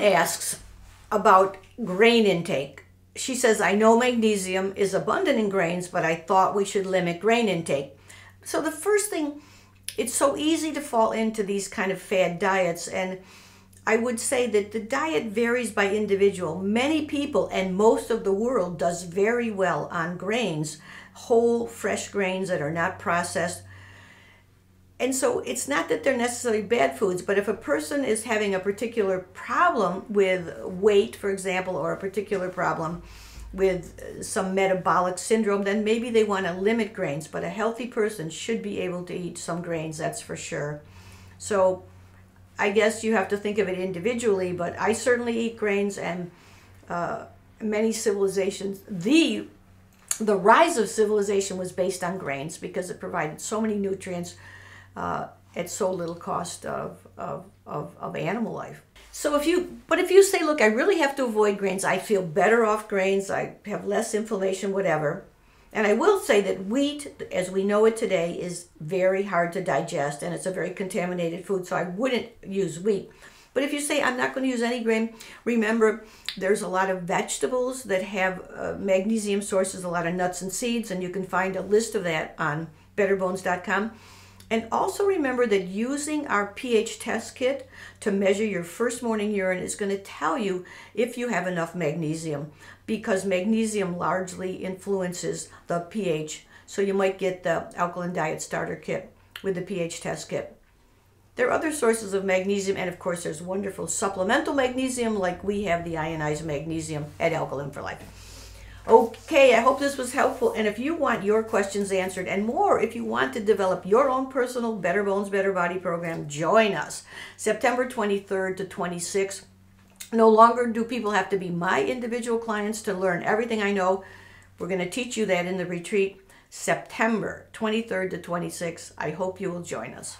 someone asks about grain intake. She says, I know magnesium is abundant in grains, but I thought we should limit grain intake. So, the first thing, it's so easy to fall into these kind of fad diets. And I would say that the diet varies by individual. Many people and most of the world does very well on grains, whole, fresh grains that are not processed and so it's not that they're necessarily bad foods, but if a person is having a particular problem with weight, for example, or a particular problem with some metabolic syndrome, then maybe they want to limit grains. But a healthy person should be able to eat some grains, that's for sure. So I guess you have to think of it individually, but I certainly eat grains and uh, many civilizations, the the rise of civilization was based on grains because it provided so many nutrients uh, at so little cost of, of, of, of animal life. So if you, but if you say, look, I really have to avoid grains, I feel better off grains, I have less inflammation, whatever. And I will say that wheat, as we know it today, is very hard to digest and it's a very contaminated food, so I wouldn't use wheat. But if you say, I'm not going to use any grain, remember there's a lot of vegetables that have uh, magnesium sources, a lot of nuts and seeds, and you can find a list of that on betterbones.com. And also remember that using our pH test kit to measure your first morning urine is going to tell you if you have enough magnesium because magnesium largely influences the pH. So you might get the alkaline diet starter kit with the pH test kit. There are other sources of magnesium, and of course, there's wonderful supplemental magnesium, like we have the ionized magnesium at Alkaline for Life. Okay, I hope this was helpful. And if you want your questions answered and more, if you want to develop your own personal Better Bones, Better Body program, join us September 23rd to 26th. No longer do people have to be my individual clients to learn everything I know. We're going to teach you that in the retreat September 23rd to 26th. I hope you will join us.